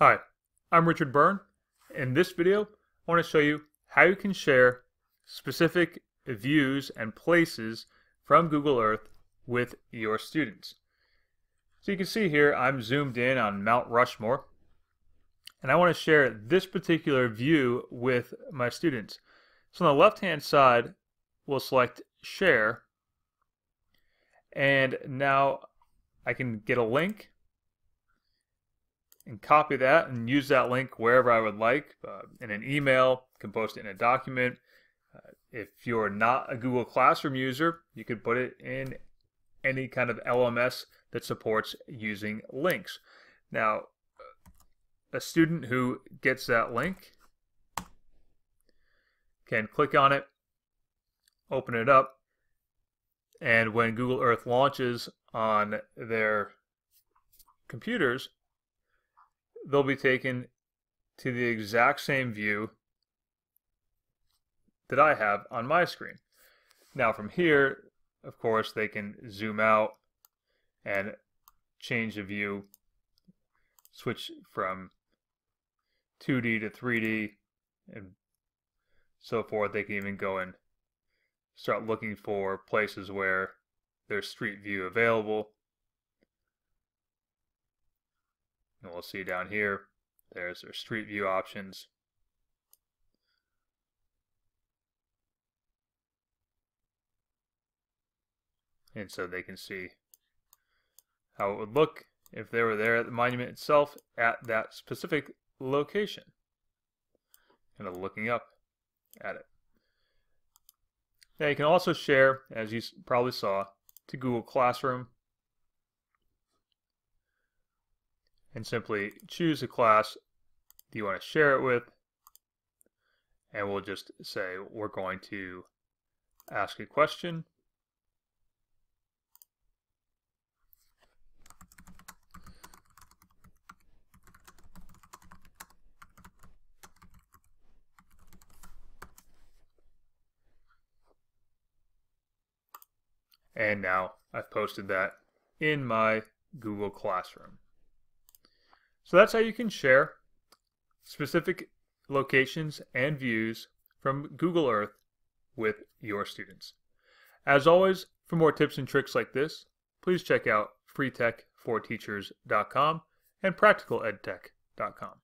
Hi, I'm Richard Byrne. In this video, I want to show you how you can share specific views and places from Google Earth with your students. So you can see here I'm zoomed in on Mount Rushmore and I want to share this particular view with my students. So on the left hand side we'll select share and now I can get a link and copy that and use that link wherever I would like uh, in an email, can post it in a document. Uh, if you're not a Google Classroom user, you could put it in any kind of LMS that supports using links. Now, a student who gets that link can click on it, open it up, and when Google Earth launches on their computers, they'll be taken to the exact same view that I have on my screen. Now from here, of course, they can zoom out and change the view, switch from 2D to 3D and so forth. They can even go and start looking for places where there's street view available. And we'll see down here, there's their street view options. And so they can see how it would look if they were there at the monument itself at that specific location. Kind of looking up at it. Now you can also share, as you probably saw, to Google Classroom and simply choose a class that you want to share it with and we'll just say we're going to ask a question and now I've posted that in my Google Classroom. So that's how you can share specific locations and views from Google Earth with your students. As always, for more tips and tricks like this, please check out freetech4teachers.com and practicaledtech.com.